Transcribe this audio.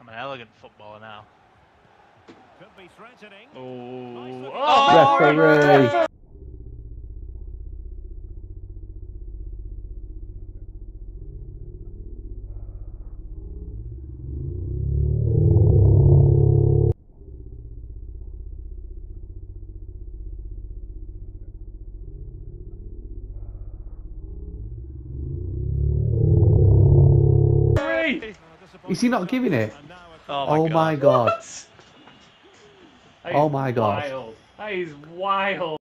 I'm an elegant footballer now. Could be threatening. Oh, Oh, Referee. Is he not giving it? And now a Oh my Oh god. my god. Oh my God. Wild. That is wild.